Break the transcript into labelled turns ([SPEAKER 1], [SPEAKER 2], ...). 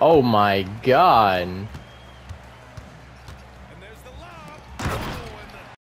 [SPEAKER 1] Oh my god.